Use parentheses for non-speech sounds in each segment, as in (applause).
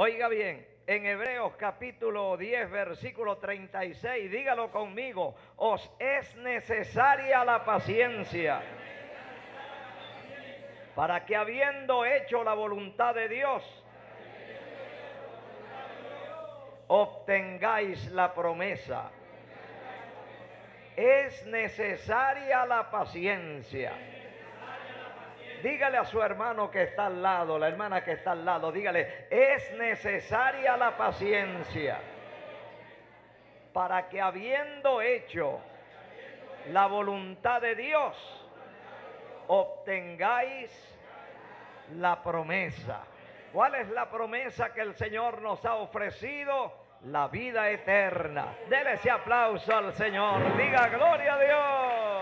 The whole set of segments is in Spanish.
Oiga bien, en Hebreos capítulo 10, versículo 36, dígalo conmigo, os es necesaria la paciencia para que habiendo hecho la voluntad de Dios, obtengáis la promesa. Es necesaria la paciencia. Dígale a su hermano que está al lado, la hermana que está al lado, dígale, es necesaria la paciencia para que habiendo hecho la voluntad de Dios, obtengáis la promesa. ¿Cuál es la promesa que el Señor nos ha ofrecido? La vida eterna. Dele ese aplauso al Señor. Diga gloria a Dios.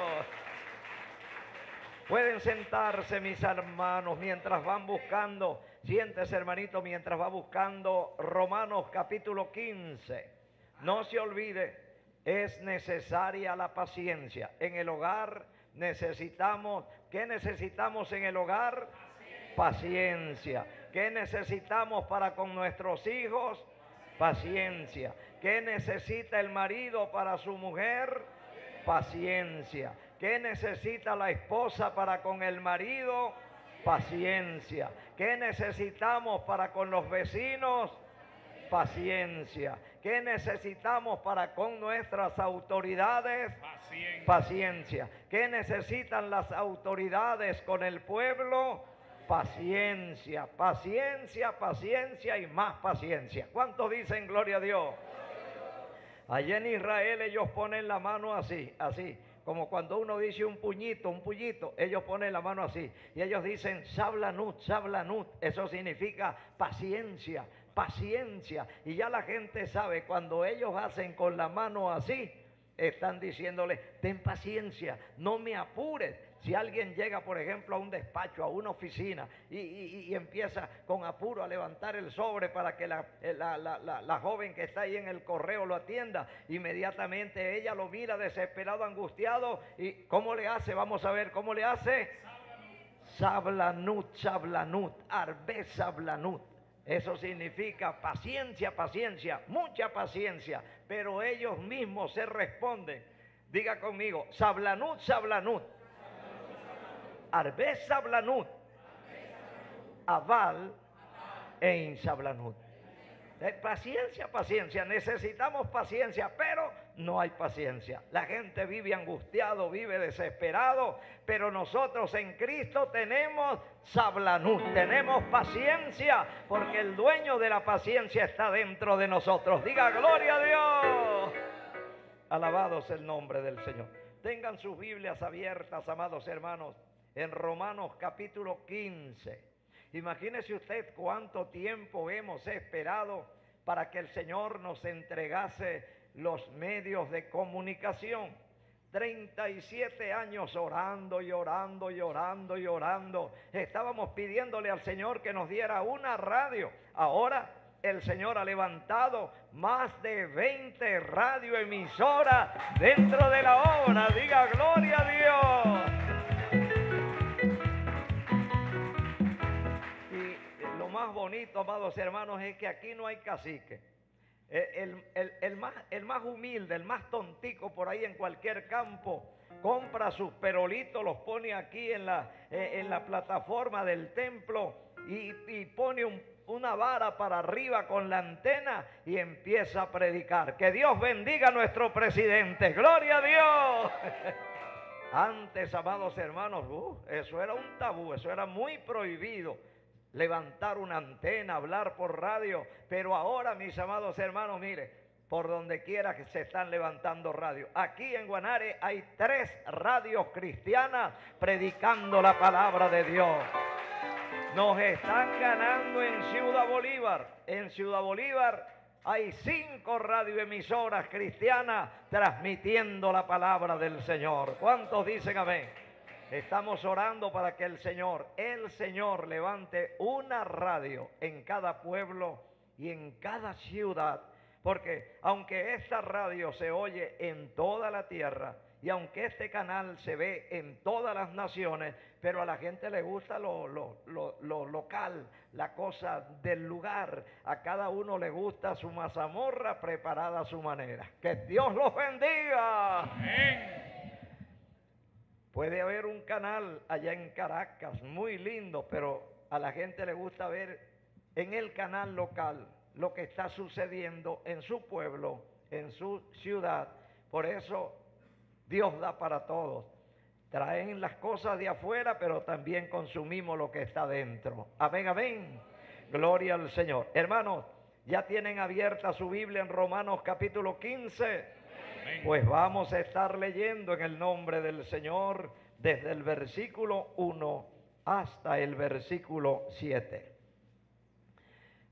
Pueden sentarse mis hermanos mientras van buscando. Siéntese hermanito mientras va buscando Romanos capítulo 15. No se olvide, es necesaria la paciencia. En el hogar necesitamos, ¿qué necesitamos en el hogar? Paciencia. ¿Qué necesitamos para con nuestros hijos? Paciencia. ¿Qué necesita el marido para su mujer? Paciencia. ¿Qué necesita la esposa para con el marido? Paciencia. ¿Qué necesitamos para con los vecinos? Paciencia. ¿Qué necesitamos para con nuestras autoridades? Paciencia. Paciencia. ¿Qué necesitan las autoridades con el pueblo? Paciencia, paciencia, paciencia y más paciencia. ¿Cuántos dicen gloria a Dios? Allá en Israel ellos ponen la mano así, así. Como cuando uno dice un puñito, un puñito, ellos ponen la mano así. Y ellos dicen sablanut, sablanut. Eso significa paciencia, paciencia. Y ya la gente sabe, cuando ellos hacen con la mano así, están diciéndole, ten paciencia, no me apures. Si alguien llega, por ejemplo, a un despacho, a una oficina, y, empieza con apuro a levantar el sobre para que eh, la joven que está ahí en el correo lo atienda, inmediatamente ella lo mira desesperado, angustiado, y ¿cómo le hace? Vamos a ver, ¿cómo le hace? Sablanut, sablanut, arbe sablanut. Eso significa paciencia, paciencia, mucha paciencia. Pero ellos mismos se responden. Diga conmigo, sablanut, sablanut. Arbe sablanut. Aval e insablanut. Eh, Paciencia, paciencia. Necesitamos paciencia, pero no hay paciencia. La gente vive angustiado, vive desesperado, pero nosotros en Cristo tenemos sablanut, tenemos paciencia, porque el dueño de la paciencia está dentro de nosotros. Diga gloria a Dios. Alabado es el nombre del Señor. Tengan sus Biblias abiertas, amados hermanos, en Romanos capítulo 15. Imagínese usted cuánto tiempo hemos esperado para que el Señor nos entregase los medios de comunicación. 37 años orando y orando y orando y orando. Estábamos pidiéndole al Señor que nos diera una radio. Ahora el Señor ha levantado más de 20 radioemisoras dentro de la obra. Diga gloria a Dios. Más bonito, amados hermanos, es que aquí no hay cacique. Eh, El, más, humilde, el más tontico por ahí en cualquier campo, compra sus perolitos, los pone aquí en la, eh, plataforma del templo y, pone un- una vara para arriba con la antena y empieza a predicar. Que Dios bendiga a nuestro presidente. Gloria a Dios. (laughs) Antes, amados hermanos, uh, eso era un tabú, eso era muy prohibido. Levantar una antena, hablar por radio. Pero ahora, mis amados hermanos, mire, por donde quiera que se están levantando radio. Aquí en Guanare hay tres radios cristianas predicando la palabra de Dios. Nos están ganando en Ciudad Bolívar. En Ciudad Bolívar hay cinco radioemisoras cristianas transmitiendo la palabra del Señor. ¿Cuántos dicen amén? Estamos orando para que el Señor, el Señor levante una radio en cada pueblo y en cada ciudad. Porque aunque esta radio se oye en toda la tierra Y aunque este canal se ve en todas las naciones, pero a la gente le gusta lo, lo, lo, lo local, la cosa del lugar. A cada uno le gusta su mazamorra preparada a su manera. Que Dios los bendiga. Amén. Puede haber un canal allá en Caracas muy lindo, pero a la gente le gusta ver en el canal local lo que está sucediendo en su pueblo, en su ciudad. Por eso Dios da para todos. Traen las cosas de afuera, pero también consumimos lo que está dentro. Amén, amén. Gloria al Señor. Hermanos, ya tienen abierta su Biblia en Romanos capítulo 15. Pues vamos a estar leyendo en el nombre del Señor desde el versículo 1 hasta el versículo 7.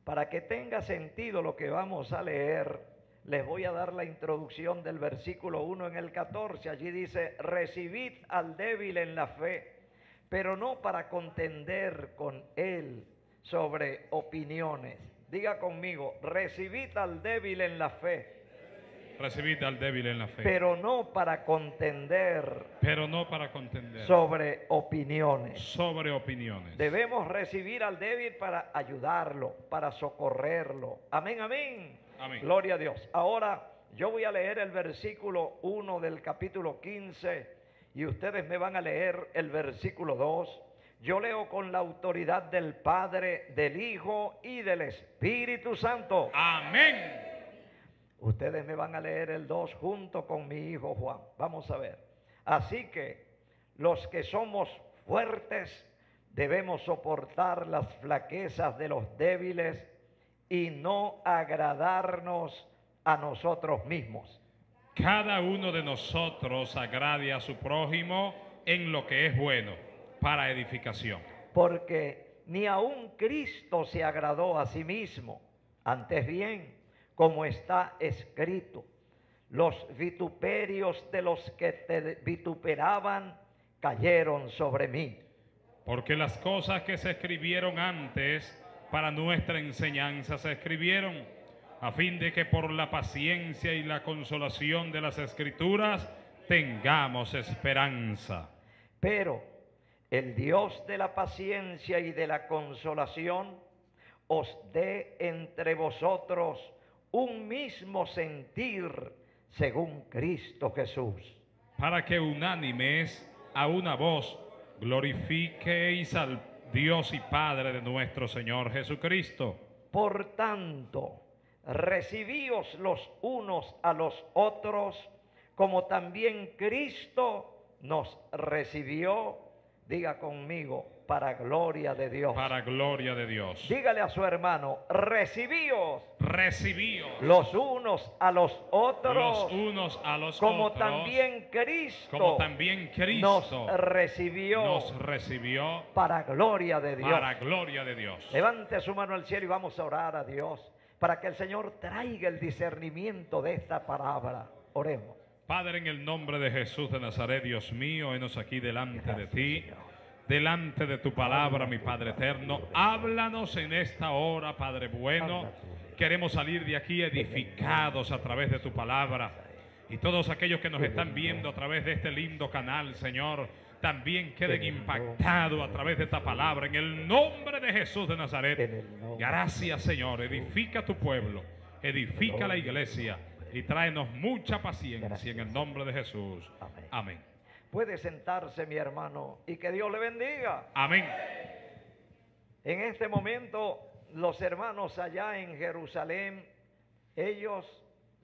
Para que tenga sentido lo que vamos a leer, les voy a dar la introducción del versículo 1 en el 14. Allí dice, recibid al débil en la fe, pero no para contender con él sobre opiniones. Diga conmigo, recibid al débil en la fe, Recibid al débil en la fe, pero no para contender pero no para contender sobre opiniones. sobre opiniones. Debemos recibir al débil para ayudarlo, para socorrerlo. Amén, amén. Amén. Gloria a Dios. Ahora yo voy a leer el versículo 1 del capítulo 15 y ustedes me van a leer el versículo 2. Yo leo con la autoridad del Padre, del Hijo y del Espíritu Santo. Amén. Ustedes me van a leer el 2 junto con mi hijo Juan. Vamos a ver. Así que los que somos fuertes debemos soportar las flaquezas de los débiles y no agradarnos a nosotros mismos. Cada uno de nosotros agrade a su prójimo en lo que es bueno para edificación. Porque ni aun Cristo se agradó a sí mismo. Antes bien, como está escrito, los vituperios de los que te vituperaban cayeron sobre mí. Porque las cosas que se escribieron antes para nuestra enseñanza se escribieron a fin de que por la paciencia y la consolación de las escrituras tengamos esperanza. Pero el Dios de la paciencia y de la consolación os dé entre vosotros un mismo sentir según Cristo Jesús. para que unánimes a una voz glorifiquéis al Dios y Padre de nuestro Señor Jesucristo. Por tanto, recibíos los unos a los otros, como también Cristo nos recibió, diga conmigo, para gloria de Dios. Para gloria de Dios. Dígale a su hermano, recibíos Recibíos los unos a los otros, los unos a los como otros, también Cristo como también Cristo nos recibió nos recibió para gloria de Dios. para gloria de Dios. Levante su mano al cielo y vamos a orar a Dios para que el Señor traiga el discernimiento de esta palabra. Oremos. Padre, en el nombre de Jesús de Nazaret, Dios mío, enos aquí delante de ti, Señor. Delante de tu palabra, mi Padre eterno. Háblanos en esta hora, Padre bueno. Queremos salir de aquí edificados a través de tu palabra. Y todos aquellos que nos están viendo a través de este lindo canal, Señor, también queden impactados a través de esta palabra. En el nombre de Jesús de Nazaret. Gracias, Señor. Edifica tu pueblo, edifica la iglesia y tráenos mucha paciencia en el nombre de Jesús. Amén. Puede sentarse mi hermano y que Dios le bendiga. Amén. En este momento los hermanos allá en Jerusalén, ellos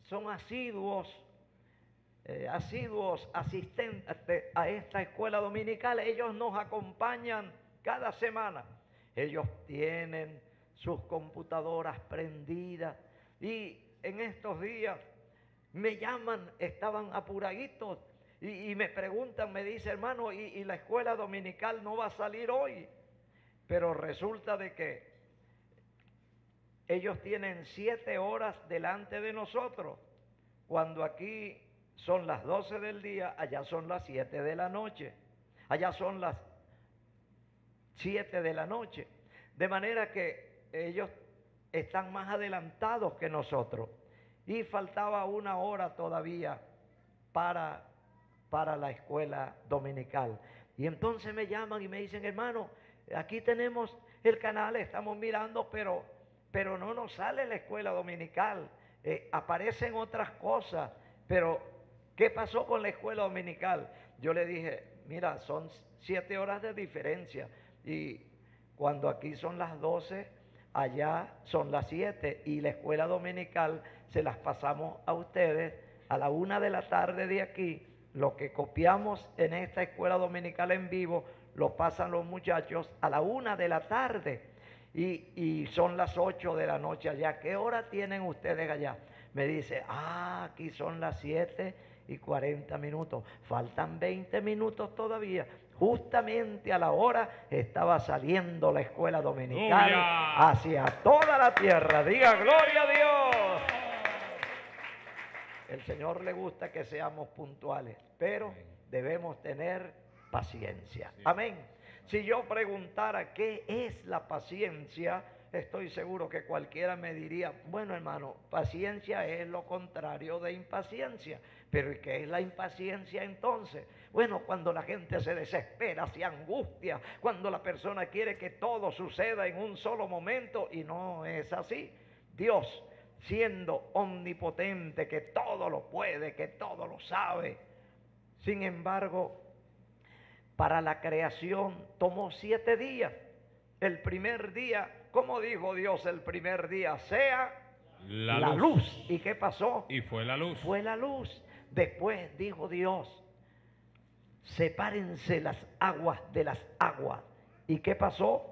son asiduos, eh, asiduos asistentes a esta escuela dominical. Ellos nos acompañan cada semana. Ellos tienen sus computadoras prendidas y en estos días me llaman, estaban apuraditos y, me preguntan, me dice hermano, ¿y, la escuela dominical no va a salir hoy? Pero resulta de que ellos tienen siete horas delante de nosotros, cuando aquí son las 12 del día, allá son las 7 de la noche, allá son las 7 de la noche. De manera que ellos están más adelantados que nosotros. Y faltaba una hora todavía para para la escuela dominical. Y entonces me llaman y me dicen, hermano, aquí tenemos el canal, estamos mirando, pero, pero no nos sale la escuela dominical. Eh, aparecen otras cosas, pero ¿qué pasó con la escuela dominical? Yo le dije, mira, son siete horas de diferencia y cuando aquí son las doce, allá son las siete y la escuela dominical se las pasamos a ustedes a la una de la tarde de aquí. Lo que copiamos en esta escuela dominical en vivo lo pasan los muchachos a la una de la tarde y, son las ocho de la noche allá. ¿Qué hora tienen ustedes allá? Me dice, ah, aquí son las siete y cuarenta minutos. Faltan veinte minutos todavía. Justamente a la hora estaba saliendo la escuela dominical hacia toda la tierra. Diga gloria a Dios. El Señor le gusta que seamos puntuales, pero debemos tener paciencia. Amén. Si yo preguntara qué es la paciencia, estoy seguro que cualquiera me diría, bueno hermano, paciencia es lo contrario de impaciencia. Pero ¿y qué es la impaciencia entonces? Bueno, cuando la gente se desespera, se angustia, cuando la persona quiere que todo suceda en un solo momento y no es así. Dios, siendo omnipotente, que todo lo puede, que todo lo sabe, sin embargo, para la creación tomó siete días. El primer día, como dijo Dios el primer día? Sea la, luz. ¿Y qué pasó? Y fue la luz. Fue la luz. Después dijo Dios, sepárense las aguas de las aguas. ¿Y qué pasó?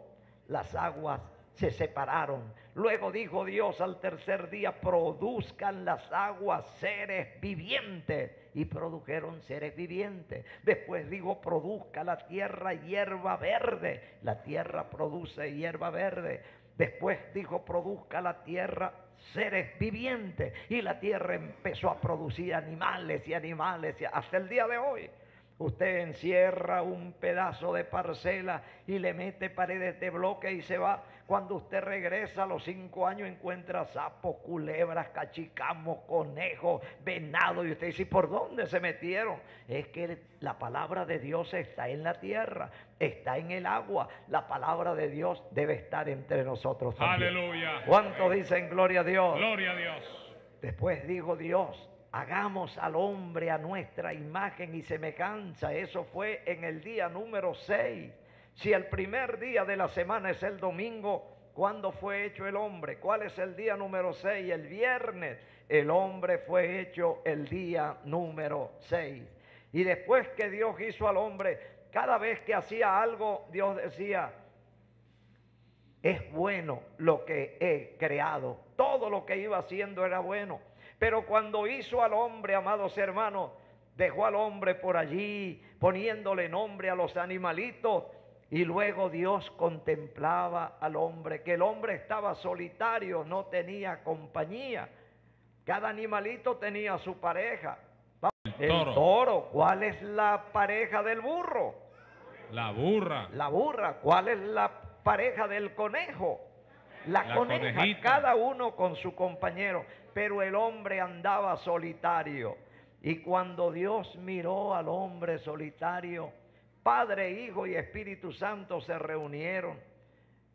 Las aguas se separaron. Luego dijo Dios al tercer día, produzcan las aguas seres vivientes y produjeron seres vivientes. Después digo, produzca la tierra hierba verde. La tierra produce hierba verde. Después dijo, produzca la tierra seres vivientes. Y la tierra empezó a producir animales y animales hasta el día de hoy. Usted encierra un pedazo de parcela y le mete paredes de bloque y se va cuando usted regresa a los cinco años encuentra sapos, culebras, cachicamos, conejos, venado. Y usted dice, ¿por dónde se metieron? Es que la palabra de Dios está en la tierra, está en el agua. La palabra de Dios debe estar entre nosotros también. Aleluya. ¿Cuántos dicen gloria a Dios? Gloria a Dios. Después dijo Dios, hagamos al hombre a nuestra imagen y semejanza. Eso fue en el día número 6. Si el primer día de la semana es el domingo, ¿cuándo fue hecho el hombre? ¿Cuál es el día número 6? El viernes. El hombre fue hecho el día número 6. Y después que Dios hizo al hombre, cada vez que hacía algo, Dios decía, es bueno lo que he creado. Todo lo que iba haciendo era bueno. Pero cuando hizo al hombre, amados hermanos, dejó al hombre por allí poniéndole nombre a los animalitos y luego Dios contemplaba al hombre, que el hombre estaba solitario, no tenía compañía. Cada animalito tenía su pareja. El toro. ¿cuál es la pareja del burro? La burra. La burra, ¿cuál es la pareja del conejo? La, coneja, cada uno con su compañero, pero el hombre andaba solitario. Y cuando Dios miró al hombre solitario, Padre, Hijo y Espíritu Santo se reunieron.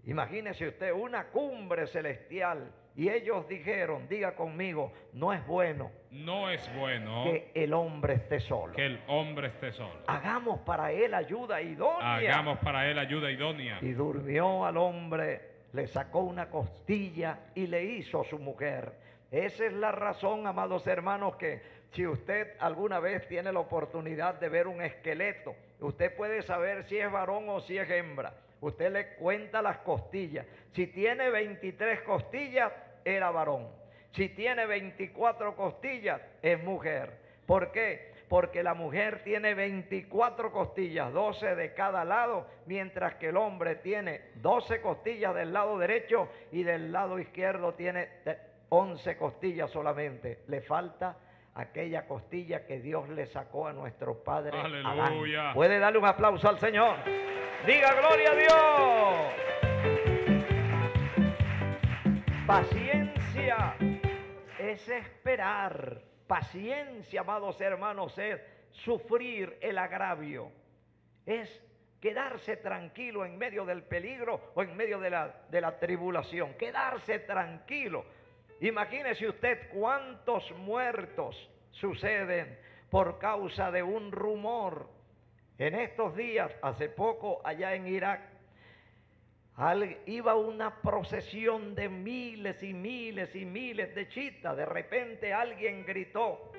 Imagínese usted una cumbre celestial y ellos dijeron, diga conmigo, no es bueno. No es bueno que el hombre esté solo. Que el hombre esté solo. Hagamos para él ayuda idónea. Hagamos para él ayuda idónea. Y durmió al hombre, le sacó una costilla y le hizo su mujer. Esa es la razón, amados hermanos, que si usted alguna vez tiene la oportunidad de ver un esqueleto, usted puede saber si es varón o si es hembra. Usted le cuenta las costillas. Si tiene 23 costillas, era varón. Si tiene 24 costillas, es mujer. ¿Por qué? Porque la mujer tiene 24 costillas, 12 de cada lado, mientras que el hombre tiene 12 costillas del lado derecho y del lado izquierdo tiene 11 costillas solamente. Le falta aquella costilla que Dios le sacó a nuestro Padre. Aleluya. Puede darle un aplauso al Señor. Diga gloria a Dios. Paciencia es esperar. Paciencia, amados hermanos, es sufrir el agravio, es quedarse tranquilo en medio del peligro o en medio de la, de la tribulación, quedarse tranquilo. Imagínese usted cuántos muertos suceden por causa de un rumor. En estos días, hace poco, allá en Irak, iba una procesión de miles y miles y miles de chitas. De repente alguien gritó,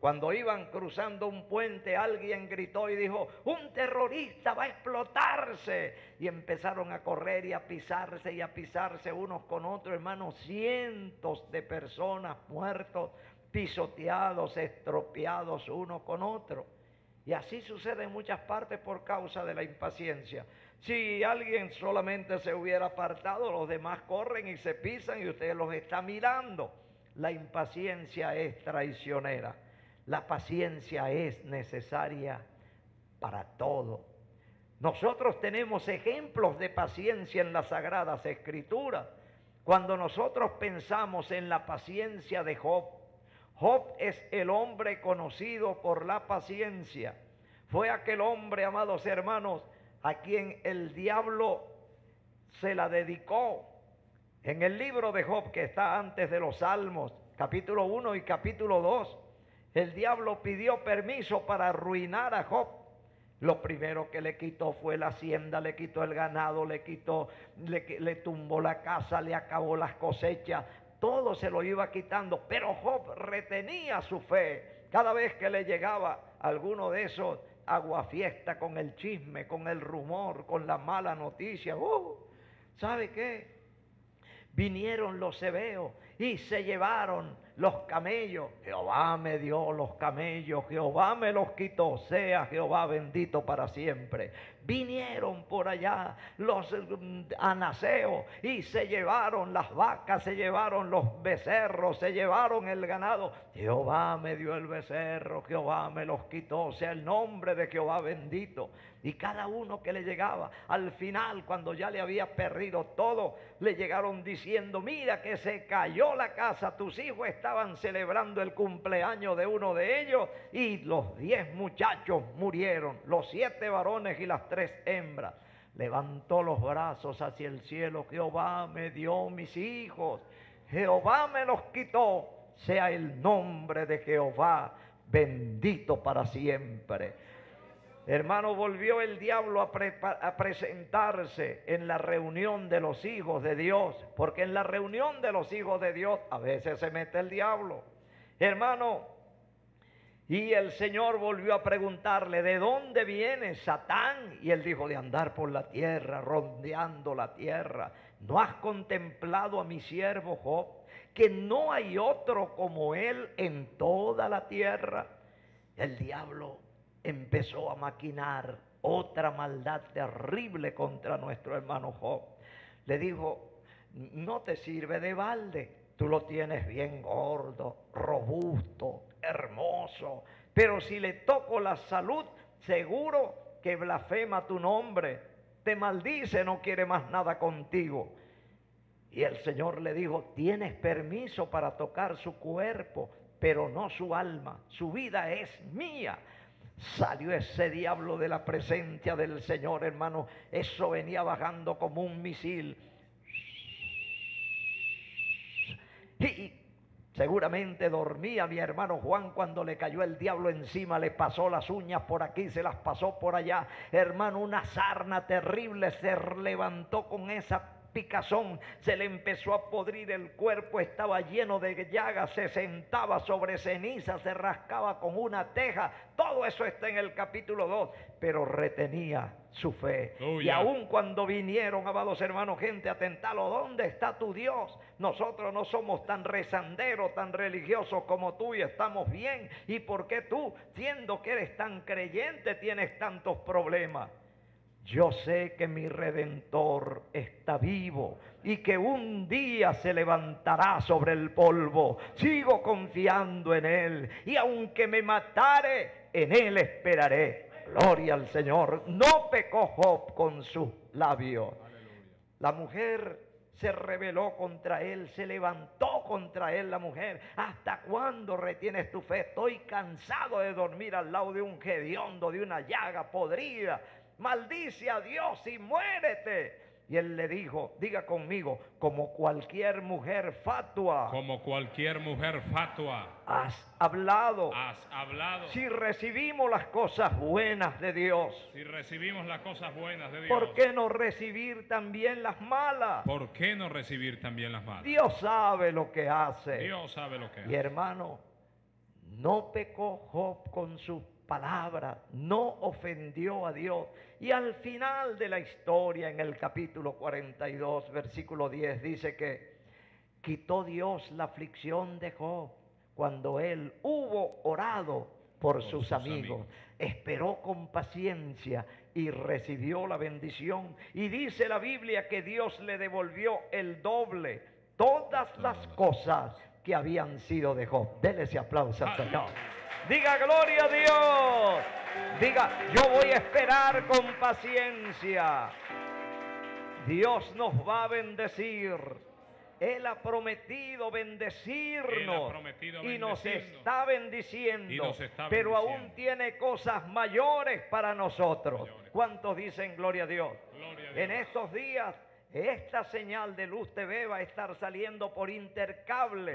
cuando iban cruzando un puente, alguien gritó y dijo, un terrorista va a explotarse. Y empezaron a correr y a pisarse y a pisarse unos con otros, hermanos, cientos de personas muertos, pisoteados, estropeados uno con otro. Y así sucede en muchas partes por causa de la impaciencia. Si alguien solamente se hubiera apartado, los demás corren y se pisan y usted los está mirando. La impaciencia es traicionera. La paciencia es necesaria para todo. Nosotros tenemos ejemplos de paciencia en las sagradas escrituras. Cuando nosotros pensamos en la paciencia de Job, Job es el hombre conocido por la paciencia. Fue aquel hombre, amados hermanos, a quien el diablo se la dedicó. En el libro de Job que está antes de los Salmos, capítulo 1 y capítulo 2, el diablo pidió permiso para arruinar a Job. Lo primero que le quitó fue la hacienda, le quitó el ganado, le quitó, le, tumbó la casa, le acabó las cosechas, todo se lo iba quitando, pero Job retenía su fe. Cada vez que le llegaba alguno de esos aguafiesta con el chisme, con el rumor, con la mala noticia, uh, ¿sabe qué? Vinieron los hebeos y se llevaron los camellos. Jehová me dio los camellos, Jehová me los quitó, sea Jehová bendito para siempre. Vinieron por allá los mm, anaseos y se llevaron las vacas, se llevaron los becerros, se llevaron el ganado. Jehová me dio el becerro, Jehová me los quitó, sea el nombre de Jehová bendito. Y cada uno que le llegaba, al final, cuando ya le había perdido todo, le llegaron diciendo, mira que se cayó la casa, tus hijos estaban celebrando el cumpleaños de uno de ellos y los diez muchachos murieron, los siete varones y las tres hembras. Levantó los brazos hacia el cielo, Jehová me dio mis hijos, Jehová me los quitó, sea el nombre de Jehová bendito para siempre. Hermano, volvió el diablo a, presentarse en la reunión de los hijos de Dios, porque en la reunión de los hijos de Dios a veces se mete el diablo. Hermano, y el Señor volvió a preguntarle, ¿de dónde viene Satán? Y él dijo, de andar por la tierra, rondeando la tierra. ¿No has contemplado a mi siervo Job? Que no hay otro como él en toda la tierra. El diablo empezó a maquinar otra maldad terrible contra nuestro hermano Job. Le dijo, no te sirve de balde, tú lo tienes bien gordo, robusto, hermoso, pero si le toco la salud, seguro que blasfema tu nombre, te maldice, no quiere más nada contigo. Y el Señor le dijo, tienes permiso para tocar su cuerpo, pero no su alma, su vida es mía Salió ese diablo de la presencia del Señor, hermano. Eso venía bajando como un misil. Y seguramente dormía mi hermano Juan cuando le cayó el diablo encima, le pasó las uñas por aquí, se las pasó por allá. Hermano, una sarna terrible se levantó con esa picazón, se le empezó a podrir el cuerpo, estaba lleno de llagas, se sentaba sobre ceniza, se rascaba con una teja, todo eso está en el capítulo 2, pero retenía su fe. Oh, y aun cuando vinieron, amados hermanos, gente a tentarlo, ¿dónde está tu Dios? Nosotros no somos tan rezanderos, tan religiosos como tú y estamos bien. ¿Y por qué tú, siendo que eres tan creyente, tienes tantos problemas? Yo sé que mi redentor está vivo y que un día se levantará sobre el polvo. Sigo confiando en Él y aunque me matare, en Él esperaré. Gloria al Señor. No pecó Job con sus labios. La mujer se rebeló contra él, se levantó contra él la mujer. ¿Hasta cuándo retienes tu fe? Estoy cansado de dormir al lado de un hediondo, de una llaga podrida. Maldice a Dios y muérete. Y él le dijo, diga conmigo, como cualquier mujer fatua. Como cualquier mujer fatua. Has hablado. Has hablado. Si recibimos las cosas buenas de Dios. Si recibimos las cosas buenas de Dios. ¿Por qué no recibir también las malas? ¿Por qué no recibir también las malas? Dios sabe lo que hace. Dios sabe lo que hace. Y hermano, no pecó Job con sus palabras, no ofendió a Dios. Y al final de la historia, en el capítulo 42, versículo 10, dice que quitó Dios la aflicción de Job cuando él hubo orado por, sus, amigos. Esperó con paciencia y recibió la bendición. Y dice la Biblia que Dios le devolvió el doble, todas las cosas que habían sido de Job. Dele ese aplauso al Señor. Diga gloria a Dios. Diga, yo voy a esperar con paciencia. Dios nos va a bendecir. Él ha prometido bendecirnos Él ha prometido y, nos está bendiciendo, Y nos está pero aún tiene cosas mayores para nosotros. Mayores. ¿Cuántos dicen gloria a Dios? Gloria a Dios. En estos días, esta señal de Luz TV va a estar saliendo por intercable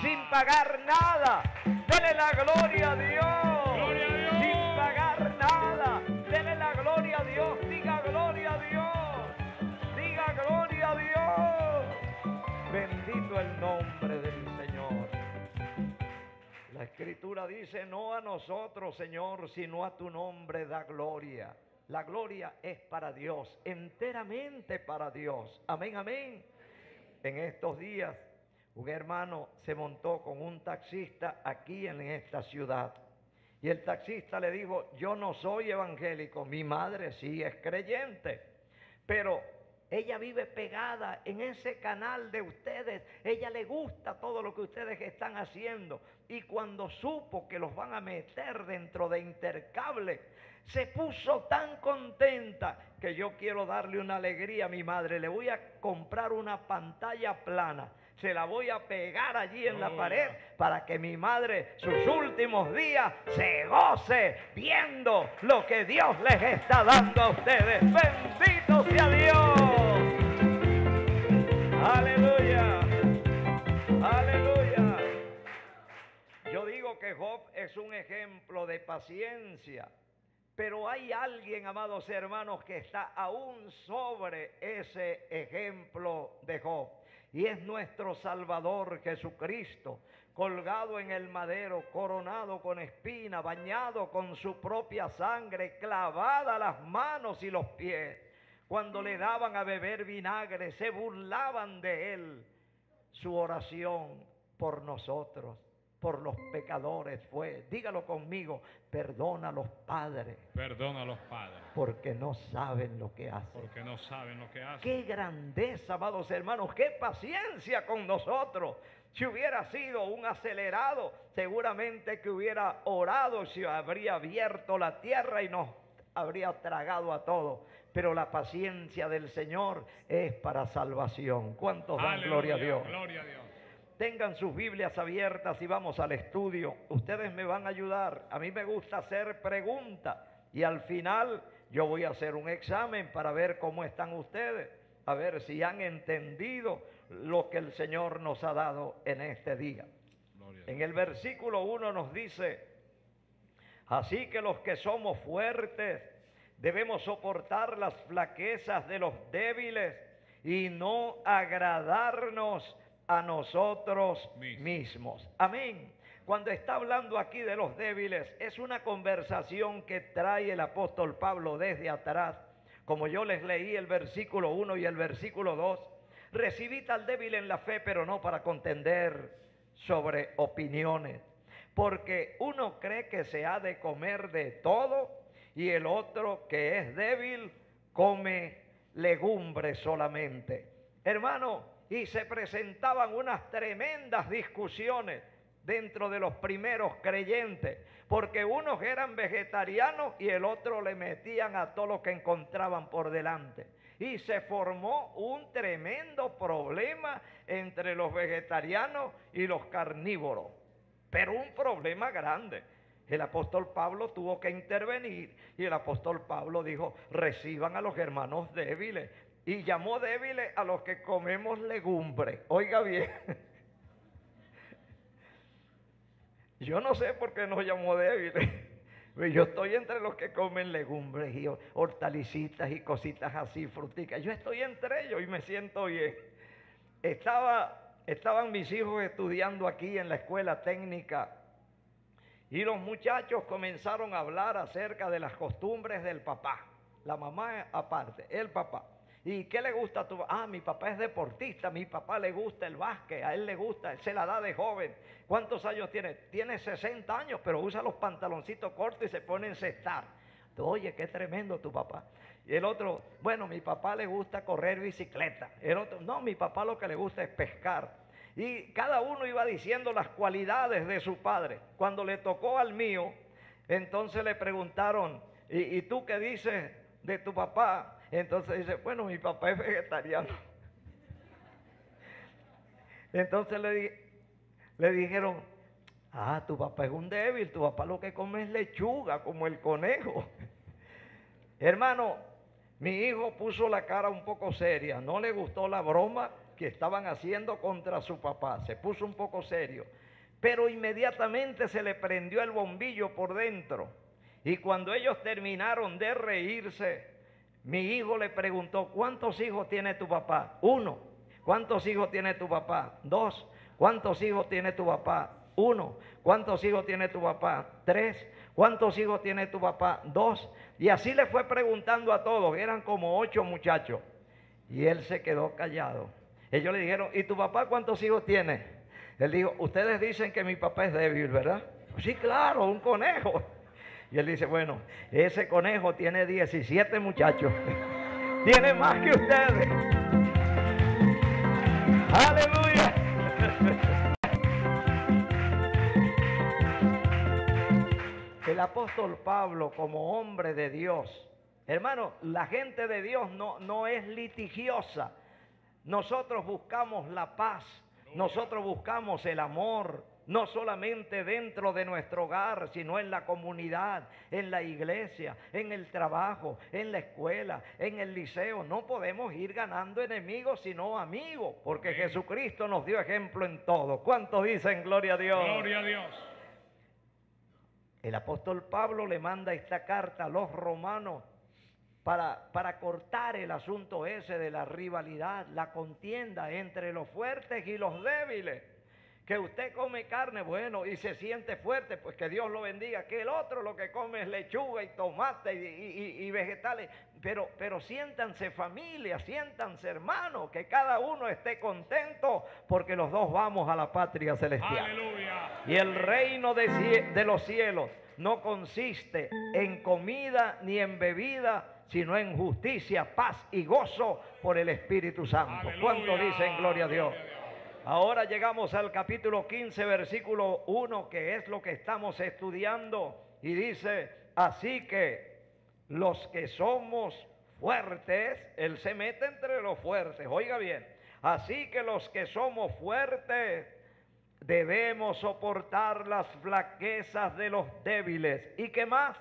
sin pagar nada. Dele la gloria a Dios. Gloria a Dios. Sin pagar nada. Dele la gloria a Dios. Diga gloria a Dios. Diga gloria a Dios. Bendito el nombre del Señor. La escritura dice, no a nosotros, Señor, sino a tu nombre da gloria. La gloria es para Dios, enteramente para Dios. Amén, amén. En estos días, un hermano se montó con un taxista aquí en esta ciudad. Y el taxista le dijo, yo no soy evangélico, mi madre sí es creyente, pero ella vive pegada en ese canal de ustedes, ella le gusta todo lo que ustedes están haciendo. Y cuando supo que los van a meter dentro de intercable, se puso tan contenta que yo quiero darle una alegría a mi madre. Le voy a comprar una pantalla plana. Se la voy a pegar allí en la Gloria. pared para que mi madre sus últimos días se goce viendo lo que Dios les está dando a ustedes. Bendito sea Dios. Aleluya. Aleluya. Yo digo que Job es un ejemplo de paciencia. Pero hay alguien, amados hermanos, que está aún sobre ese ejemplo de Job. Y es nuestro Salvador Jesucristo, colgado en el madero, coronado con espina, bañado con su propia sangre, clavada las manos y los pies. Cuando le daban a beber vinagre, se burlaban de él. Su oración por nosotros, por los pecadores fue, dígalo conmigo, perdona a los padres Perdona a los padres. porque no saben lo que hacen. Porque no saben lo que hacen. Qué grandeza, amados hermanos, qué paciencia con nosotros. Si hubiera sido un acelerado, seguramente que hubiera orado se habría abierto la tierra y nos habría tragado a todos. Pero la paciencia del Señor es para salvación. ¿Cuántos dan Aleluya, gloria a Dios? Gloria a Dios. Tengan sus Biblias abiertas y vamos al estudio. Ustedes me van a ayudar. A mí me gusta hacer preguntas y al final yo voy a hacer un examen para ver cómo están ustedes, a ver si han entendido lo que el Señor nos ha dado en este día. Gloria. En el versículo 1 nos dice, así que los que somos fuertes debemos soportar las flaquezas de los débiles y no agradarnos a nosotros Mismos. Amén. Cuando está hablando aquí de los débiles, es una conversación que trae el apóstol Pablo desde atrás. Como yo les leí el versículo 1 y el versículo 2, recibid al débil en la fe, pero no para contender sobre opiniones. Porque uno cree que se ha de comer de todo y el otro que es débil come legumbres solamente. Hermano, y se presentaban unas tremendas discusiones dentro de los primeros creyentes, porque unos eran vegetarianos y el otro le metían a todo lo que encontraban por delante. y se formó un tremendo problema entre los vegetarianos y los carnívoros, pero un problema grande. El apóstol Pablo tuvo que intervenir y el apóstol Pablo dijo, reciban a los hermanos débiles. Y llamó débiles a los que comemos legumbres. Oiga bien. Yo no sé por qué nos llamó débiles. Yo estoy entre los que comen legumbres y hortalicitas y cositas así, fruticas. Yo estoy entre ellos y me siento bien. Estaba, estaban mis hijos estudiando aquí en la escuela técnica y los muchachos comenzaron a hablar acerca de las costumbres del papá. La mamá aparte, el papá. ¿Y qué le gusta a tu Ah, mi papá es deportista, mi papá le gusta el básquet, a él le gusta, él se la da de joven. ¿Cuántos años tiene? Tiene 60 años, pero usa los pantaloncitos cortos y se pone en cestar. Oye, qué tremendo tu papá. Y el otro, bueno, mi papá le gusta correr bicicleta. El otro, no, mi papá lo que le gusta es pescar. Y cada uno iba diciendo las cualidades de su padre. Cuando le tocó al mío, entonces le preguntaron, ¿y, y tú qué dices de tu papá? Entonces dice, bueno, mi papá es vegetariano. Entonces le, dijeron, ah, tu papá es un débil, tu papá lo que come es lechuga, como el conejo. Hermano, mi hijo puso la cara un poco seria, no le gustó la broma que estaban haciendo contra su papá, se puso un poco serio, pero inmediatamente se le prendió el bombillo por dentro. Y cuando ellos terminaron de reírse, mi hijo le preguntó, ¿cuántos hijos tiene tu papá? Uno. ¿Cuántos hijos tiene tu papá? Dos. ¿Cuántos hijos tiene tu papá? Uno. ¿Cuántos hijos tiene tu papá? Tres. ¿Cuántos hijos tiene tu papá? Dos. Y así le fue preguntando a todos. Eran como ocho muchachos. Y él se quedó callado. Ellos le dijeron, ¿y tu papá cuántos hijos tiene? Él dijo, ustedes dicen que mi papá es débil, ¿verdad? Sí, claro, un conejo. Y él dice, bueno, ese conejo tiene 17 muchachos. (laughs) tiene más que ustedes. Aleluya. (laughs) El apóstol Pablo como hombre de Dios, hermano, la gente de Dios no, no es litigiosa. Nosotros buscamos la paz, nosotros buscamos el amor, no solamente dentro de nuestro hogar, sino en la comunidad, en la iglesia, en el trabajo, en la escuela, en el liceo. No podemos ir ganando enemigos, sino amigos, porque Jesucristo nos dio ejemplo en todo. ¿Cuántos dicen gloria a Dios? Gloria a Dios. El apóstol Pablo le manda esta carta a los romanos para, para, cortar el asunto ese de la rivalidad, la contienda entre los fuertes y los débiles que usted come carne, bueno, y se siente fuerte, pues que Dios lo bendiga. Que el otro lo que come es lechuga y tomate y, vegetales. Pero, pero siéntanse familia, siéntanse hermanos, que cada uno esté contento porque los dos vamos a la patria celestial. Aleluya. Y el reino de, de los cielos no consiste en comida ni en bebida, sino en justicia, paz y gozo por el Espíritu Santo. ¿Cuánto dicen gloria a Dios? Ahora llegamos al capítulo 15, versículo 1, que es lo que estamos estudiando. Y dice, así que los que somos fuertes, Él se mete entre los fuertes, oiga bien, así que los que somos fuertes debemos soportar las flaquezas de los débiles. ¿Y qué más?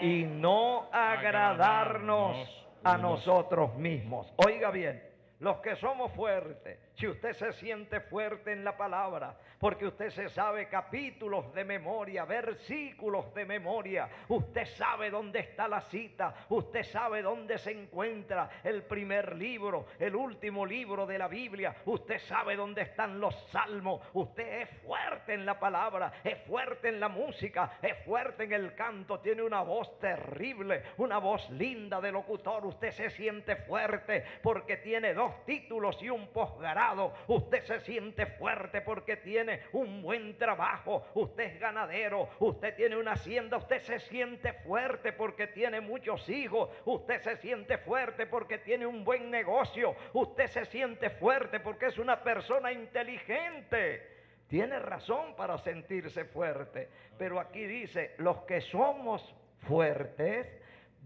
Y no, agradarnos a nosotros mismos. Oiga bien, los que somos fuertes si usted se siente fuerte en la palabra, porque usted se sabe capítulos de memoria, versículos de memoria, usted sabe dónde está la cita, usted sabe dónde se encuentra el primer libro, el último libro de la Biblia, usted sabe dónde están los salmos, usted es fuerte en la palabra, es fuerte en la música, es fuerte en el canto, tiene una voz terrible, una voz linda de locutor, usted se siente fuerte porque tiene títulos y un posgrado usted se siente fuerte porque tiene un buen trabajo, usted es ganadero, usted tiene una hacienda, usted se siente fuerte porque tiene muchos hijos, usted se siente fuerte porque tiene un buen negocio, usted se siente fuerte porque es una persona inteligente. Tiene razón para sentirse fuerte, pero aquí dice, los que somos fuertes,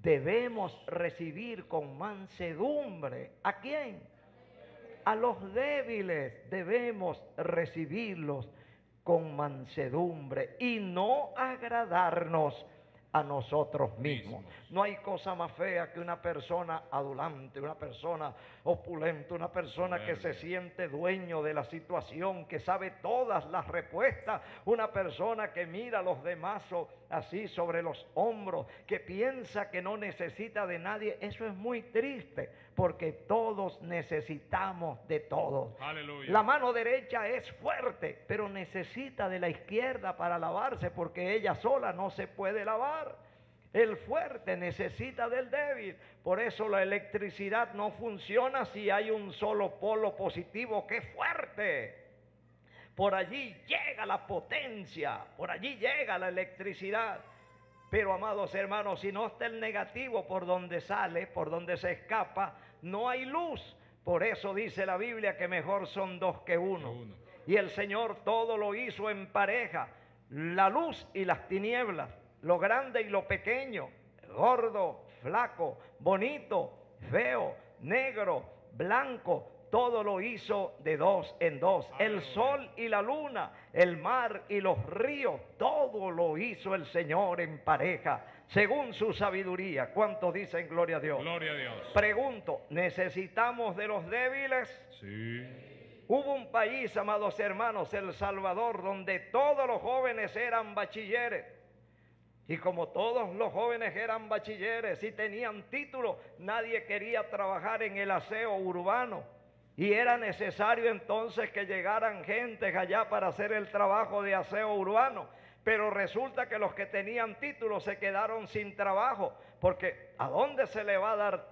debemos recibir con mansedumbre. ¿A quién? A los débiles debemos recibirlos con mansedumbre y no agradarnos a nosotros mismos. No hay cosa más fea que una persona adulante, una persona opulenta, una persona que se siente dueño de la situación, que sabe todas las respuestas, una persona que mira a los demás así sobre los hombros, que piensa que no necesita de nadie. Eso es muy triste porque todos necesitamos de todos. La mano derecha es fuerte, pero necesita de la izquierda para lavarse porque ella sola no se puede lavar. El fuerte necesita del débil. Por eso la electricidad no funciona si hay un solo polo positivo que es fuerte. Por allí llega la potencia, por allí llega la electricidad. Pero amados hermanos, si no está el negativo por donde sale, por donde se escapa, no hay luz. Por eso dice la Biblia que mejor son dos que uno. Y el Señor todo lo hizo en pareja, la luz y las tinieblas, lo grande y lo pequeño, gordo, flaco, bonito, feo, negro, blanco, todo lo hizo de dos en dos. El sol y la luna, el mar y los ríos, todo lo hizo el Señor en pareja, según su sabiduría. ¿Cuántos dicen gloria a Dios? Gloria a Dios. Pregunto, ¿necesitamos de los débiles? Sí. Hubo un país, amados hermanos, El Salvador, donde todos los jóvenes eran bachilleres. Y como todos los jóvenes eran bachilleres y tenían título, nadie quería trabajar en el aseo urbano. Y era necesario entonces que llegaran gentes allá para hacer el trabajo de aseo urbano. Pero resulta que los que tenían título se quedaron sin trabajo. Porque ¿a dónde se le va a dar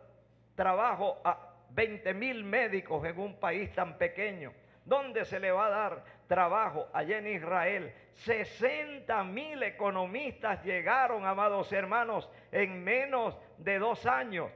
trabajo a 20 mil médicos en un país tan pequeño? ¿Dónde se le va a dar trabajo allá en Israel? 60 mil economistas llegaron, amados hermanos, en menos de dos años.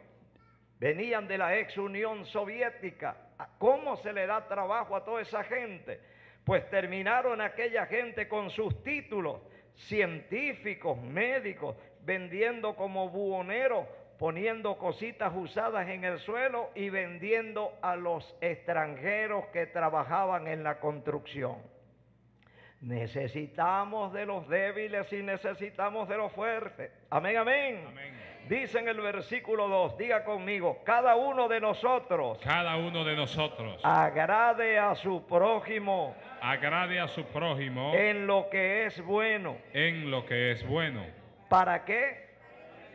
Venían de la ex Unión Soviética ¿Cómo se le da trabajo a toda esa gente? Pues terminaron aquella gente con sus títulos, científicos, médicos, vendiendo como buhoneros, poniendo cositas usadas en el suelo y vendiendo a los extranjeros que trabajaban en la construcción. Necesitamos de los débiles y necesitamos de los fuertes. Amén, amén. amén. Dice en el versículo 2, diga conmigo, cada uno de nosotros. Cada uno de nosotros. Agrade a su prójimo. Agrade a su prójimo. En lo que es bueno. En lo que es bueno. ¿Para qué?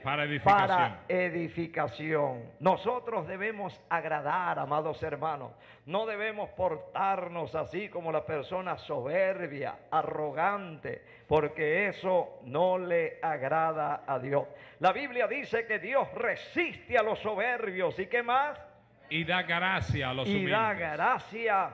Para edificación. Para edificación. Nosotros debemos agradar, amados hermanos. No debemos portarnos así como la persona soberbia, arrogante, porque eso no le agrada a Dios. La Biblia dice que Dios resiste a los soberbios y qué más? Y da gracia a los humildes. Y da gracia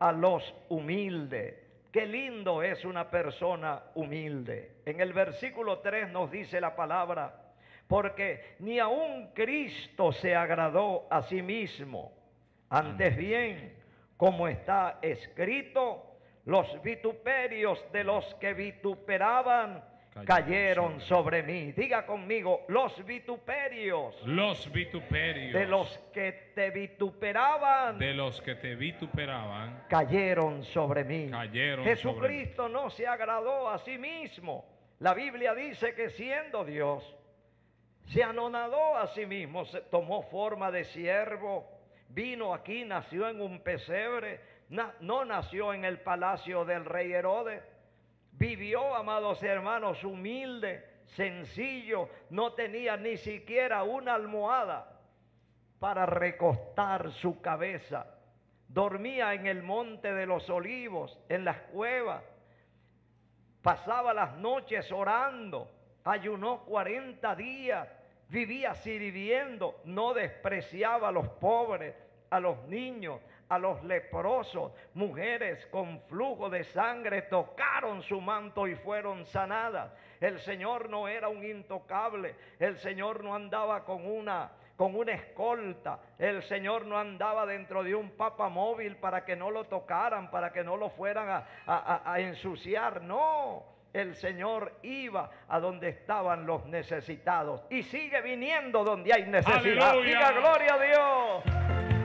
a los humildes. Qué lindo es una persona humilde. En el versículo 3 nos dice la palabra, porque ni aun Cristo se agradó a sí mismo. Antes bien, como está escrito, los vituperios de los que vituperaban cayeron sobre mí. Diga conmigo, los vituperios. Los vituperios. De los que te vituperaban. De los que te vituperaban. Cayeron sobre mí. Cayeron Jesucristo no se agradó a sí mismo. La Biblia dice que siendo Dios, se anonadó a sí mismo, se tomó forma de siervo, vino aquí, nació en un pesebre, no nació en el palacio del rey Herodes, vivió, amados hermanos, humilde, sencillo, no tenía ni siquiera una almohada para recostar su cabeza. Dormía en el monte de los olivos, en las cuevas. Pasaba las noches orando. Ayunó 40 días vivía sirviendo, no despreciaba a los pobres, a los niños, a los leprosos, mujeres con flujo de sangre tocaron su manto y fueron sanadas. El Señor no era un intocable, el Señor no andaba con una con una escolta. El Señor no andaba dentro de un papa móvil para que no lo tocaran, para que no lo fueran a, a ensuciar. No, el Señor iba a donde estaban los necesitados y sigue viniendo donde hay necesidad. Aleluya. Diga gloria a Dios.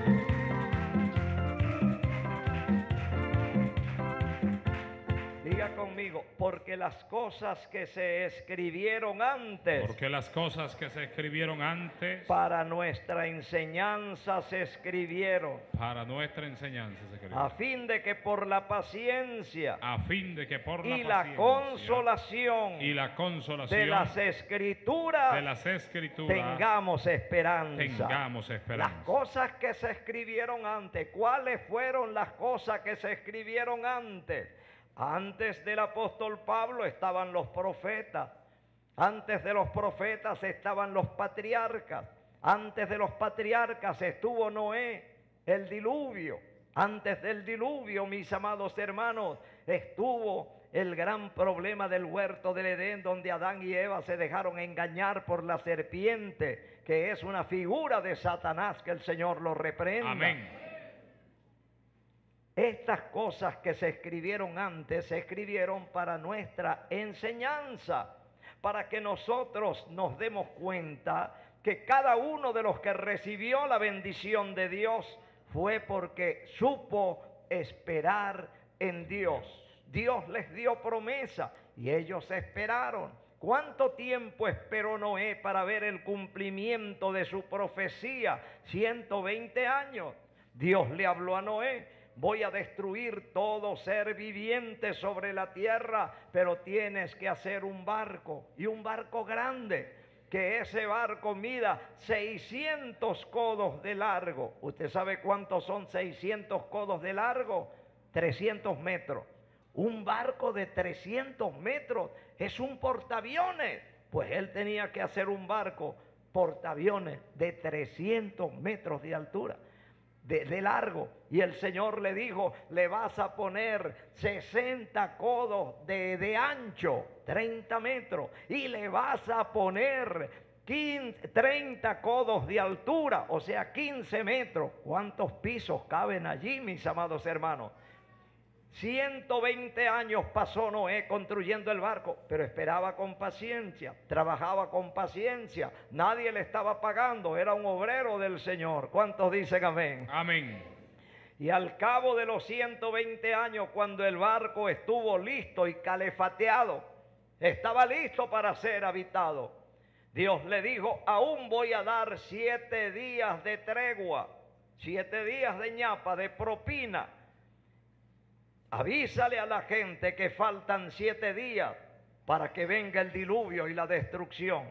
Diga conmigo, porque las cosas que se escribieron antes Porque las cosas que se escribieron antes para nuestra enseñanza se escribieron, para nuestra enseñanza se a escribieron. fin de que por la paciencia A fin de que por la y la consolación y la consolación de las escrituras de las escrituras tengamos esperanza. tengamos Las esperanza. cosas que se escribieron antes, ¿cuáles fueron las cosas que se escribieron antes? Antes del apóstol Pablo estaban los profetas, antes de los profetas estaban los patriarcas, antes de los patriarcas estuvo Noé, el diluvio, antes del diluvio, mis amados hermanos, estuvo el gran problema del huerto del Edén, donde Adán y Eva se dejaron engañar por la serpiente, que es una figura de Satanás, que el Señor lo reprenda. Amén. Estas cosas que se escribieron antes se escribieron para nuestra enseñanza, para que nosotros nos demos cuenta que cada uno de los que recibió la bendición de Dios fue porque supo esperar en Dios. Dios les dio promesa y ellos esperaron. ¿Cuánto tiempo esperó Noé para ver el cumplimiento de su profecía? 120 años. Dios le habló a Noé, voy a destruir todo ser viviente sobre la tierra, pero tienes que hacer un barco y un barco grande, que ese barco mida 600 codos de largo. ¿Usted sabe cuántos son 600 codos de largo? 300 metros. Un barco de 300 metros es un portaaviones. Pues él tenía que hacer un barco portaaviones de 300 metros de altura de, de, largo. Y el Señor le dijo, le vas a poner 60 codos de, de, ancho, 30 metros, y le vas a poner 15, 30 codos de altura, o sea, 15 metros. ¿Cuántos pisos caben allí, mis amados hermanos? 120 años pasó Noé construyendo el barco, pero esperaba con paciencia, trabajaba con paciencia, nadie le estaba pagando, era un obrero del Señor. ¿Cuántos dicen amén? Amén. Y al cabo de los 120 años, cuando el barco estuvo listo y calefateado, estaba listo para ser habitado, Dios le dijo, aún voy a dar siete días de tregua, siete días de ñapa, de propina Avísale a la gente que faltan siete días para que venga el diluvio y la destrucción.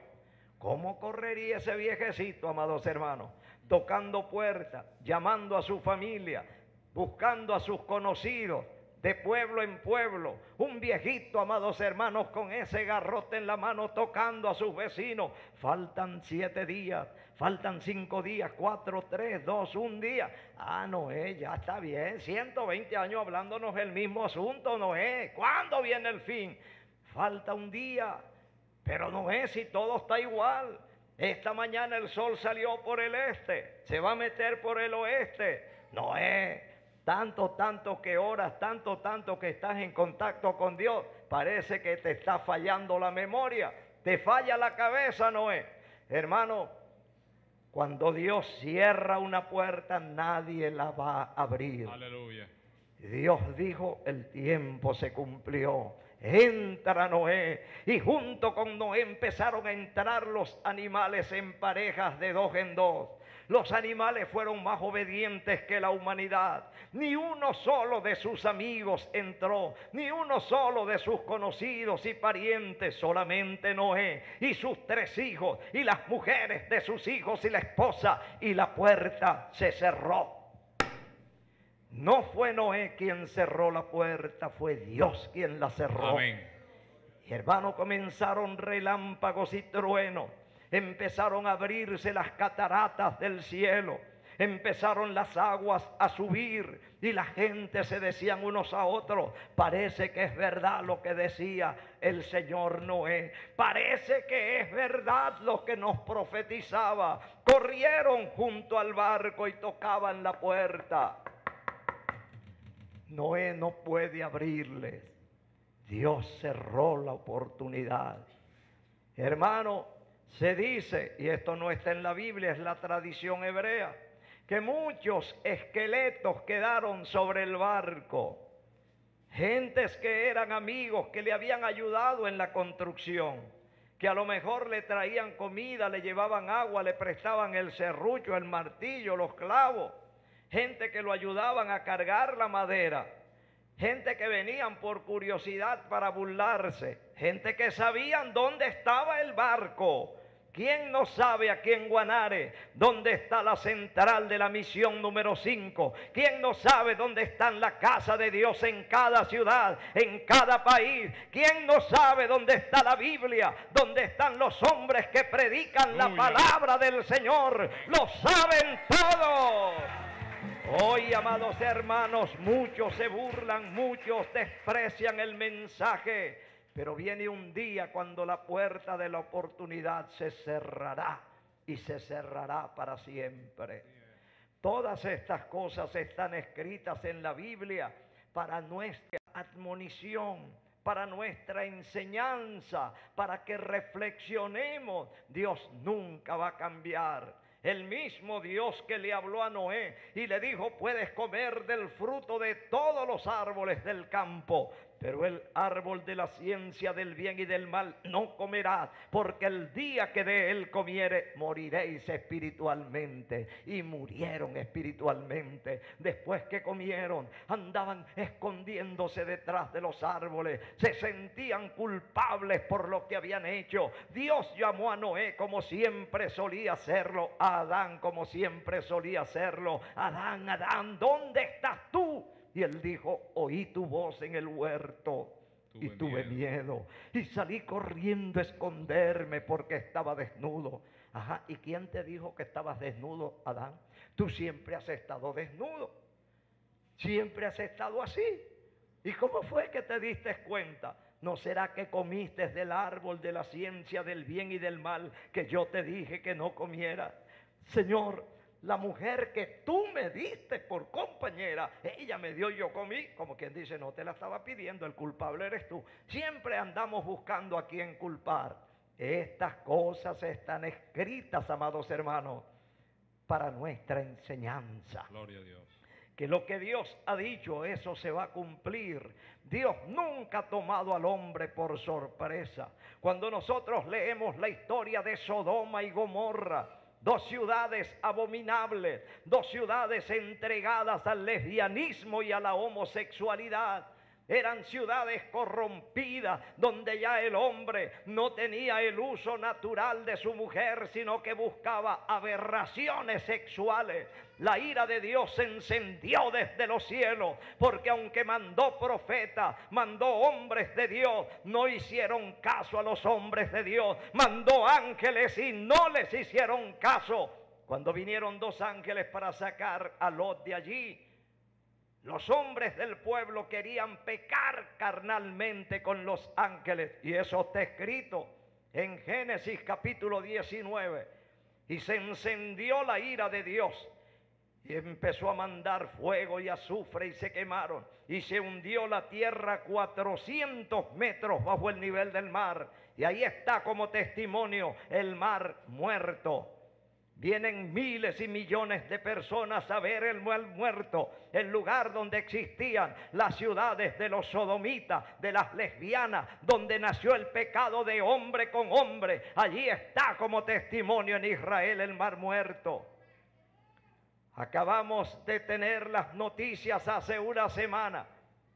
¿Cómo correría ese viejecito, amados hermanos? Tocando puertas, llamando a su familia, buscando a sus conocidos, de pueblo en pueblo. Un viejito, amados hermanos, con ese garrote en la mano tocando a sus vecinos. Faltan siete días, faltan cinco días, cuatro, tres, dos, un día. Ah, Noé, ya está bien. 120 años hablándonos el mismo asunto, Noé. ¿Cuándo viene el fin? Falta un día. Pero Noé, si todo está igual. Esta mañana el sol salió por el este, se va a meter por el oeste. Noé, tanto, tanto que oras, tanto, tanto que estás en contacto con Dios, parece que te está fallando la memoria, te falla la cabeza, Noé. Hermano, cuando Dios cierra una puerta, nadie la va a abrir. Aleluya. Dios dijo, el tiempo se cumplió. Entra Noé. Y junto con Noé empezaron a entrar los animales en parejas de dos en dos. Los animales fueron más obedientes que la humanidad. Ni uno solo de sus amigos entró, ni uno solo de sus conocidos y parientes, solamente Noé y sus tres hijos y las mujeres de sus hijos y la esposa y la puerta se cerró. No fue Noé quien cerró la puerta, fue Dios quien la cerró. Amén. Y hermano, comenzaron relámpagos y truenos empezaron a abrirse las cataratas del cielo, empezaron las aguas a subir y la gente se decían unos a otros, parece que es verdad lo que decía el Señor Noé, parece que es verdad lo que nos profetizaba. Corrieron junto al barco y tocaban la puerta. Noé no puede abrirles. Dios cerró la oportunidad. Hermano, se dice, y esto no está en la Biblia, es la tradición hebrea, que muchos esqueletos quedaron sobre el barco. Gentes que eran amigos, que le habían ayudado en la construcción, que a lo mejor le traían comida, le llevaban agua, le prestaban el serrucho, el martillo, los clavos. Gente que lo ayudaban a cargar la madera. Gente que venían por curiosidad para burlarse. Gente que sabían dónde estaba el barco ¿Quién no sabe aquí en Guanare dónde está la central de la misión número 5? ¿Quién no sabe dónde está la casa de Dios en cada ciudad, en cada país? ¿Quién no sabe dónde está la Biblia? ¿Dónde están los hombres que predican la palabra del Señor? Lo saben todos. Hoy, amados hermanos, muchos se burlan, muchos desprecian el mensaje pero viene un día cuando la puerta de la oportunidad se cerrará y se cerrará para siempre. Todas estas cosas están escritas en la Biblia para nuestra admonición, para nuestra enseñanza, para que reflexionemos. Dios nunca va a cambiar. El mismo Dios que le habló a Noé y le dijo, puedes comer del fruto de todos los árboles del campo, pero el árbol de la ciencia del bien y del mal no comerás, porque el día que de él comiere moriréis espiritualmente. Y murieron espiritualmente. Después que comieron, andaban escondiéndose detrás de los árboles. Se sentían culpables por lo que habían hecho. Dios llamó a Noé como siempre solía hacerlo, a Adán como siempre solía hacerlo. Adán, Adán, ¿dónde estás tú? Y él dijo, oí tu voz en el huerto y tuve miedo. Y salí corriendo a esconderme porque estaba desnudo. Ajá, ¿y quién te dijo que estabas desnudo, Adán? Tú siempre has estado desnudo. Siempre has estado así. ¿Y cómo fue que te diste cuenta? ¿No será que comiste del árbol de la ciencia del bien y del mal que yo te dije que no comiera? Señor, la mujer que tú me diste por compañera, ella me dio, yo comí, como quien dice, no te la estaba pidiendo, el culpable eres tú. Siempre andamos buscando a quien culpar. Estas cosas están escritas, amados hermanos, para nuestra enseñanza. Gloria a Dios. Que lo que Dios ha dicho, eso se va a cumplir. Dios nunca ha tomado al hombre por sorpresa. Cuando nosotros leemos la historia de Sodoma y Gomorra, dos ciudades abominables, dos ciudades entregadas al lesbianismo y a la homosexualidad. Eran ciudades corrompidas donde ya el hombre no tenía el uso natural de su mujer, sino que buscaba aberraciones sexuales. La ira de Dios se encendió desde los cielos, porque aunque mandó profetas, mandó hombres de Dios, no hicieron caso a los hombres de Dios. Mandó ángeles y no les hicieron caso. Cuando vinieron dos ángeles para sacar a Lot de allí, los hombres del pueblo querían pecar carnalmente con los ángeles. Y eso está escrito en Génesis capítulo 19. Y se encendió la ira de Dios. Y empezó a mandar fuego y azufre y se quemaron. Y se hundió la tierra 400 metros bajo el nivel del mar. Y ahí está como testimonio el mar muerto. Vienen miles y millones de personas a ver el muerto, el lugar donde existían las ciudades de los sodomitas, de las lesbianas, donde nació el pecado de hombre con hombre. Allí está como testimonio en Israel el mar muerto. Acabamos de tener las noticias hace una semana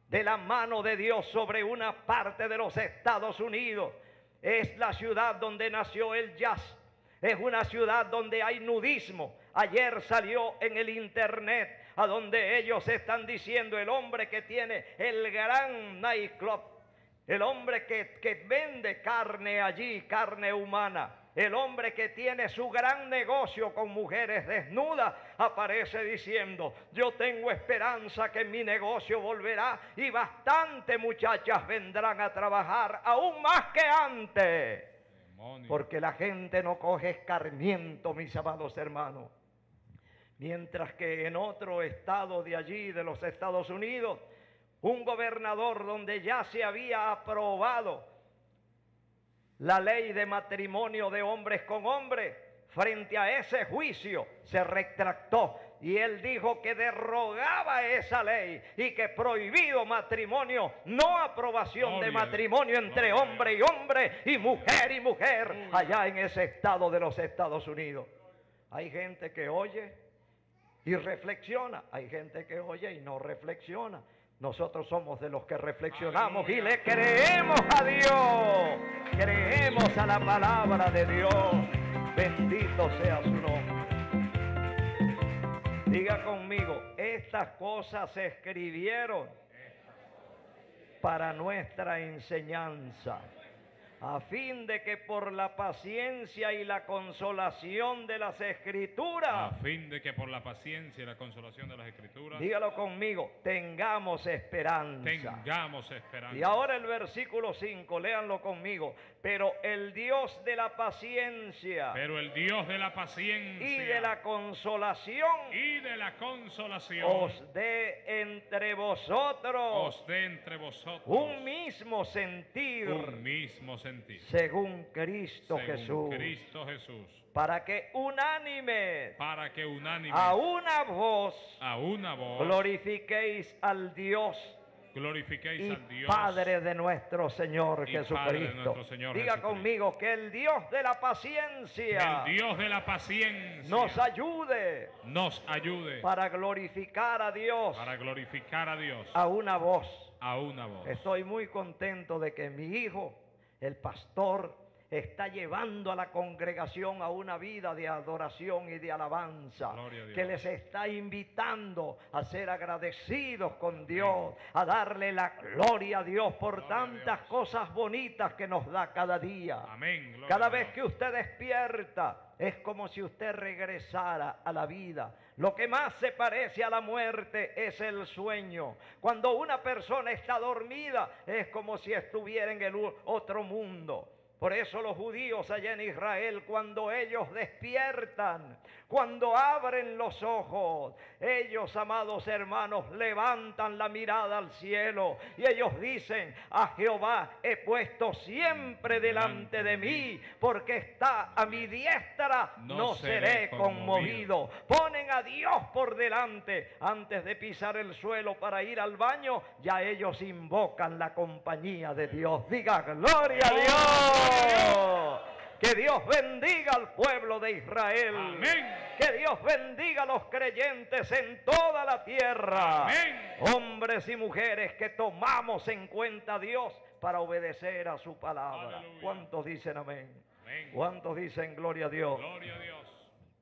de la mano de Dios sobre una parte de los Estados Unidos. Es la ciudad donde nació el jazz es una ciudad donde hay nudismo. Ayer salió en el internet a donde ellos están diciendo el hombre que tiene el gran nightclub, el hombre que, que vende carne allí, carne humana. El hombre que tiene su gran negocio con mujeres desnudas aparece diciendo, yo tengo esperanza que mi negocio volverá y bastante muchachas vendrán a trabajar aún más que antes. Porque la gente no coge escarmiento, mis amados hermanos. Mientras que en otro estado de allí, de los Estados Unidos, un gobernador donde ya se había aprobado la ley de matrimonio de hombres con hombres, frente a ese juicio se retractó y él dijo que derogaba esa ley y que prohibido matrimonio, no aprobación de matrimonio entre hombre y hombre y mujer y mujer allá en ese estado de los Estados Unidos. Hay gente que oye y reflexiona, hay gente que oye y no reflexiona. Nosotros somos de los que reflexionamos y le creemos a Dios. Creemos a la palabra de Dios. Bendito sea su nombre. Diga conmigo, estas cosas se escribieron para nuestra enseñanza a fin de que por la paciencia y la consolación de las escrituras, a fin de que por la paciencia y la consolación de las escrituras, dígalo conmigo, tengamos esperanza. Tengamos esperanza. Y ahora el versículo 5, léanlo conmigo. Pero el Dios de la paciencia. Pero el Dios de la paciencia. Y de la consolación. Y de la consolación. Os dé entre vosotros. Os dé entre vosotros. Un mismo sentir. Un mismo sentir. Según Cristo Jesús. Cristo Jesús. Para que unánime. Para que unánime. A una voz. A una voz. Glorifiquéis al Dios glorifiquéis al Dios. Padre de nuestro Señor Jesucristo. Diga conmigo que el Dios de la paciencia. el Dios de la paciencia. Nos ayude. Nos ayude. Para glorificar a Dios. Para glorificar a Dios. A una voz. A una voz. Estoy muy contento de que mi hijo, el pastor está llevando a la congregación a una vida de adoración y de alabanza, que les está invitando a ser agradecidos con Dios, a darle la gloria a Dios por tantas cosas bonitas que nos da cada día. Amén. Cada vez que usted despierta, es como si usted regresara a la vida. Lo que más se parece a la muerte es el sueño. Cuando una persona está dormida, es como si estuviera en el otro mundo. Por eso los judíos allá en Israel, cuando ellos despiertan, cuando abren los ojos, ellos, amados hermanos, levantan la mirada al cielo y ellos dicen, a Jehová he puesto siempre delante de mí, porque está a mi diestra, no, seré conmovido. Ponen a Dios por delante antes de pisar el suelo para ir al baño, ya ellos invocan la compañía de Dios. Diga, gloria a Dios. Que Dios bendiga al pueblo de Israel. Amén. Que Dios bendiga a los creyentes en toda la tierra. Amén. Hombres y mujeres que tomamos en cuenta a Dios para obedecer a su palabra. ¿Cuántos dicen amén? amén? ¿Cuántos dicen gloria a Dios? Gloria a Dios.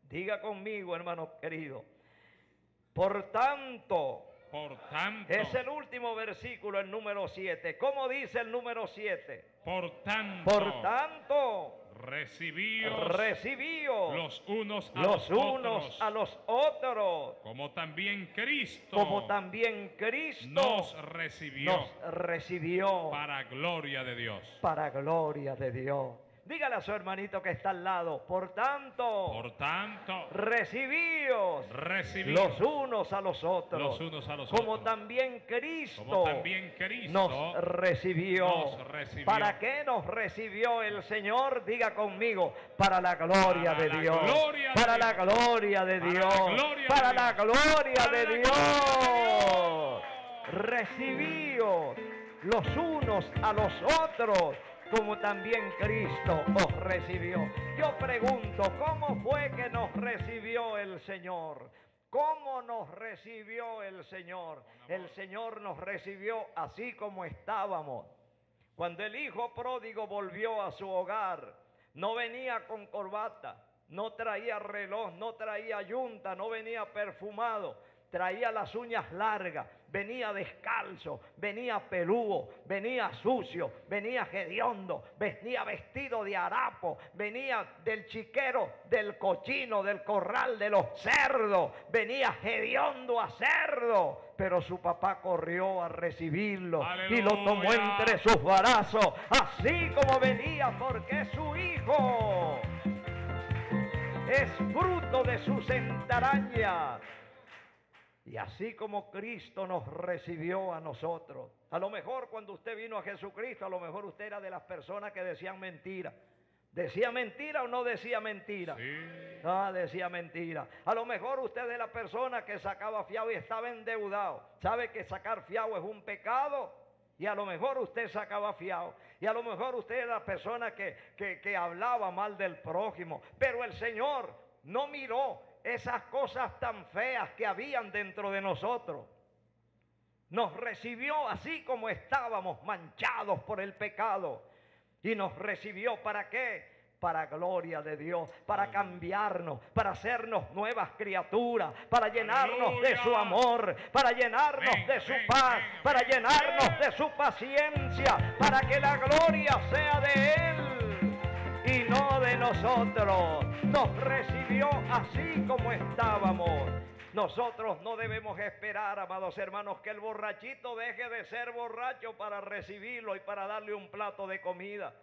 Diga conmigo, hermano querido. Por tanto, por tanto. Es el último versículo, el número 7. ¿Cómo dice el número 7? Por tanto. Por tanto recibíos, los unos a los, los unos otros, a los otros, como también Cristo, como también Cristo nos recibió, nos recibió. para gloria de Dios, para gloria de Dios. Dígale a su hermanito que está al lado. Por tanto, por tanto, recibíos, los unos a los otros, los unos a los como también Cristo, como también Cristo nos, recibió. nos recibió. ¿Para qué nos recibió el Señor? Diga conmigo, para la gloria para de la Dios, gloria para de la gloria de Dios, para la gloria de Dios. Recibíos los unos a los otros como también Cristo os recibió. Yo pregunto, ¿cómo fue que nos recibió el Señor? ¿Cómo nos recibió el Señor? El Señor nos recibió así como estábamos. Cuando el hijo pródigo volvió a su hogar, no venía con corbata, no traía reloj, no traía yunta, no venía perfumado, traía las uñas largas, venía descalzo, venía peludo, venía sucio, venía hediondo, venía vestido de harapo, venía del chiquero, del cochino, del corral de los cerdos, venía hediondo a cerdo. Pero su papá corrió a recibirlo y lo tomó entre sus brazos, así como venía, porque es su hijo. Es fruto de sus entrañas. Y así como Cristo nos recibió a nosotros. A lo mejor cuando usted vino a Jesucristo, a lo mejor usted era de las personas que decían mentira. ¿Decía mentira o no decía mentira? Sí. Ah, decía mentira. A lo mejor usted es la persona que sacaba fiado y estaba endeudado. ¿Sabe que sacar fiado es un pecado? Y a lo mejor usted sacaba fiado. Y a lo mejor usted es la persona que, que, que hablaba mal del prójimo. Pero el Señor no miró esas cosas tan feas que habían dentro de nosotros. Nos recibió así como estábamos, manchados por el pecado. Y nos recibió para qué? Para gloria de Dios, para cambiarnos, para hacernos nuevas criaturas, para llenarnos de su amor, para llenarnos de su paz, para llenarnos de su paciencia, para que la gloria sea de Él y no de nosotros. Nos recibió así como estábamos. Nosotros no debemos esperar, amados hermanos, que el borrachito deje de ser borracho para recibirlo y para darle un plato de comida.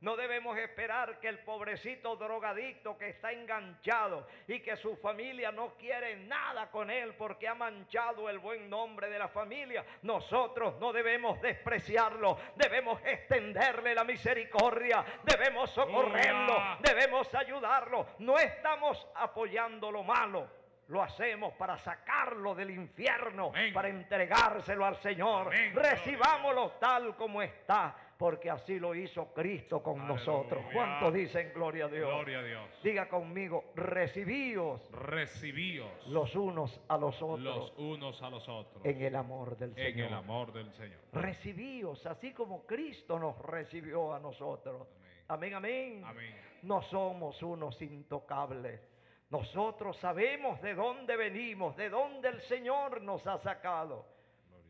No debemos esperar que el pobrecito drogadicto que está enganchado y que su familia no quiere nada con él porque ha manchado el buen nombre de la familia. Nosotros no debemos despreciarlo, debemos extenderle la misericordia, debemos socorrerlo, debemos ayudarlo. No estamos apoyando lo malo. Lo hacemos para sacarlo del infierno, Amén. para entregárselo al Señor. Amén. Recibámoslo tal como está, porque así lo hizo Cristo con Aleluya. nosotros. ¿Cuántos dicen gloria a Dios? Gloria a Dios. Diga conmigo, recibíos Recibíos los unos a los otros los unos a los otros en el amor del en Señor. el amor del Señor. Recibíos así como Cristo nos recibió a nosotros. Amén. Amén, amén. Amén. No somos unos intocables. Nosotros sabemos de dónde venimos, de dónde el Señor nos ha sacado.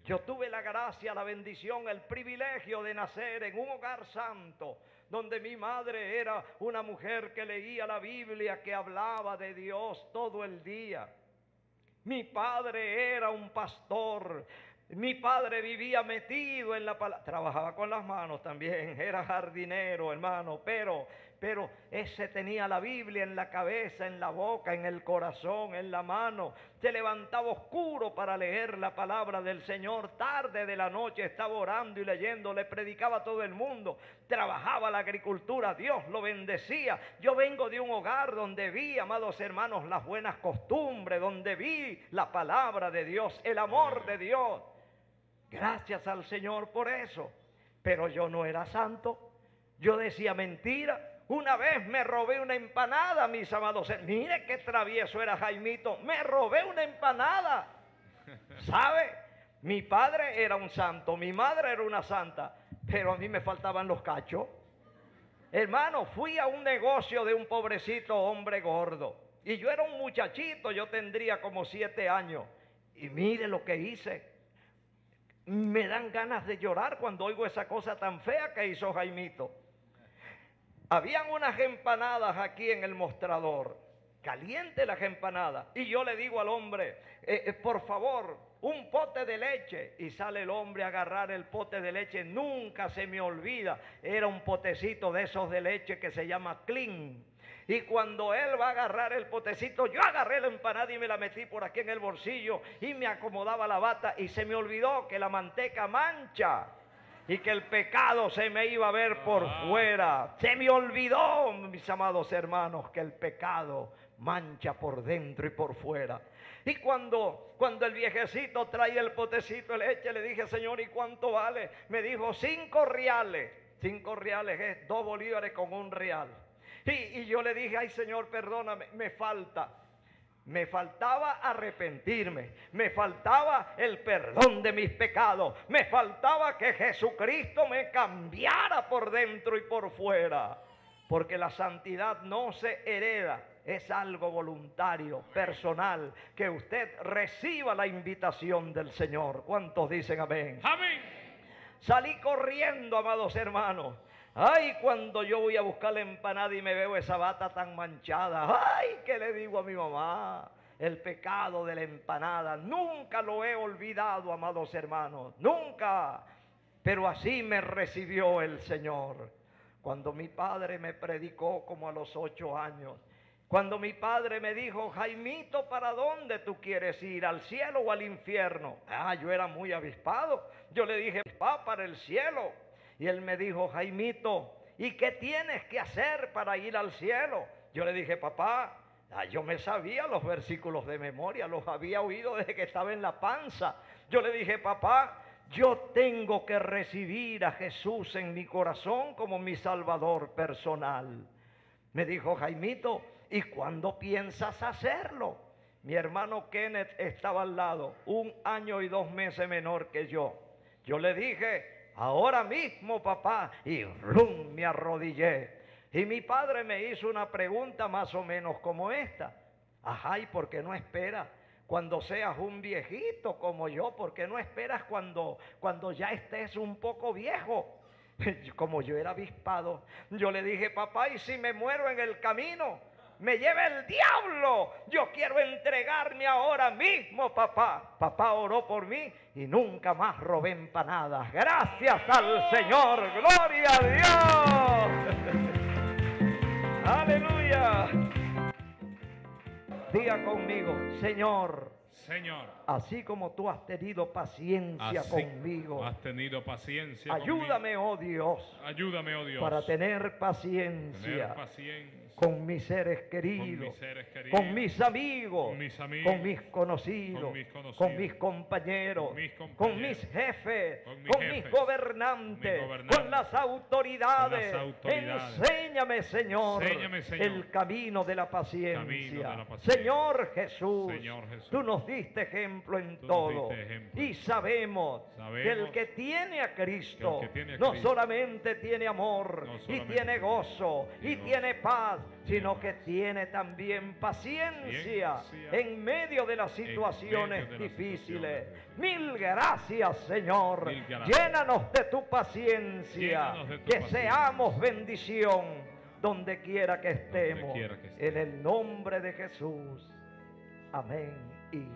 Yo tuve la gracia, la bendición, el privilegio de nacer en un hogar santo, donde mi madre era una mujer que leía la Biblia, que hablaba de Dios todo el día. Mi padre era un pastor. Mi padre vivía metido en la palabra. Trabajaba con las manos también. Era jardinero, hermano. Pero, pero ese tenía la Biblia en la cabeza, en la boca, en el corazón, en la mano. Se levantaba oscuro para leer la palabra del Señor. Tarde de la noche estaba orando y leyendo. Le predicaba a todo el mundo. Trabajaba la agricultura. Dios lo bendecía. Yo vengo de un hogar donde vi, amados hermanos, las buenas costumbres, donde vi la palabra de Dios, el amor de Dios. Gracias al Señor por eso. Pero yo no era santo. Yo decía mentira. Una vez me robé una empanada, mis amados. her- Mire qué travieso era Jaimito. Me robé una empanada. ¿Sabe? Mi padre era un santo, mi madre era una santa, pero a mí me faltaban los cachos. Hermano, fui a un negocio de un pobrecito hombre gordo. Y yo era un muchachito, yo tendría como siete años. Y mire lo que hice. Me dan ganas de llorar cuando oigo esa cosa tan fea que hizo Jaimito. Habían unas empanadas aquí en el mostrador, caliente las empanadas. Y yo le digo al hombre, eh, eh, por favor, un pote de leche. Y sale el hombre a agarrar el pote de leche. Nunca se me olvida. Era un potecito de esos de leche que se llama clean. Y cuando él va a agarrar el potecito, yo agarré la empanada y me la metí por aquí en el bolsillo y me acomodaba la bata y se me olvidó que la manteca mancha y que el pecado se me iba a ver por Ah. fuera. Se me olvidó, mis amados hermanos, que el pecado mancha por dentro y por fuera. Y cuando, cuando el viejecito trae el potecito de leche, le dije, Señor, ¿y cuánto vale? Me dijo, cinco reales. Cinco reales es dos bolívares con un real. Y, y yo le dije, ay Señor, perdóname, me falta. Me faltaba arrepentirme, me faltaba el perdón de mis pecados, me faltaba que Jesucristo me cambiara por dentro y por fuera, porque la santidad no se hereda, es algo voluntario, personal, que usted reciba la invitación del Señor. ¿Cuántos dicen amén? Amén. Salí corriendo, amados hermanos. Ay, cuando yo voy a buscar la empanada y me veo esa bata tan manchada. Ay, ¿qué le digo a mi mamá? El pecado de la empanada. Nunca lo he olvidado, amados hermanos. Nunca. Pero así me recibió el Señor. Cuando mi padre me predicó como a los ocho años. Cuando mi padre me dijo, Jaimito, ¿para dónde tú quieres ir? ¿Al cielo o al infierno? Ah, yo era muy avispado. Yo le dije, va para el cielo. Y él me dijo, Jaimito, ¿y qué tienes que hacer para ir al cielo? Yo le dije, papá, ah, yo me sabía los versículos de memoria, los había oído desde que estaba en la panza. Yo le dije, papá, yo tengo que recibir a Jesús en mi corazón como mi Salvador personal. Me dijo Jaimito, ¿y cuándo piensas hacerlo? Mi hermano Kenneth estaba al lado, un año y dos meses menor que yo. Yo le dije, ahora mismo papá, y rum, me arrodillé. Y mi padre me hizo una pregunta más o menos como esta. Ajá, ¿y por qué no esperas? cuando seas un viejito como yo, ¿por qué no esperas cuando, cuando ya estés un poco viejo? (laughs) Como yo era avispado, yo le dije, papá, ¿y si me muero en el camino? Me lleva el diablo. Yo quiero entregarme ahora mismo, papá. Papá oró por mí y nunca más robé empanadas. Gracias al Señor. Gloria a Dios. (laughs) Aleluya. Diga conmigo, Señor. Señor. Así como tú has tenido paciencia conmigo. Has tenido paciencia. Ayúdame, oh Dios. Ayúdame, oh Dios. Para tener paciencia. Tener paciencia con mis seres queridos, con mis, amigos, con mis, conocidos, con mis, compañeros, con mis jefes, con mis, gobernantes, con las autoridades. Enséñame, Señor, el camino de la paciencia. Señor, Jesús, tú nos diste ejemplo en todo. Y sabemos, que el que tiene a Cristo no solamente tiene amor, y tiene gozo, y tiene paz, sino que tiene también paciencia en medio de las situaciones difíciles. Mil gracias, Señor. Llénanos de tu paciencia, que seamos bendición donde quiera que estemos. En el nombre de Jesús. Amén y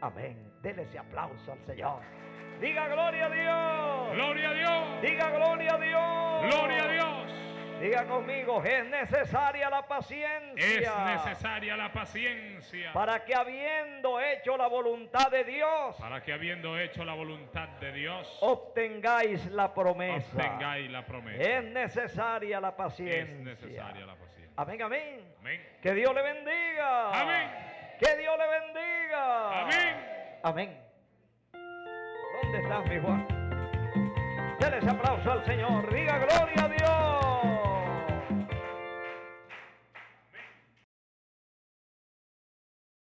amén. Dele ese aplauso al Señor. Diga gloria a Dios. Gloria a Dios. Diga gloria a Dios. Gloria a Dios. Diga conmigo, es necesaria la paciencia. Es necesaria la paciencia. Para que habiendo hecho la voluntad de Dios. Para que habiendo hecho la voluntad de Dios. Obtengáis la promesa. Obtengáis la promesa. Es necesaria la paciencia. Es necesaria la paciencia. Amén, amén. Amén. Que Dios le bendiga. Amén. Que Dios le bendiga. Amén. Amén. ¿Dónde estás, mi Juan? Dele ese aplauso al Señor. Diga gloria a Dios.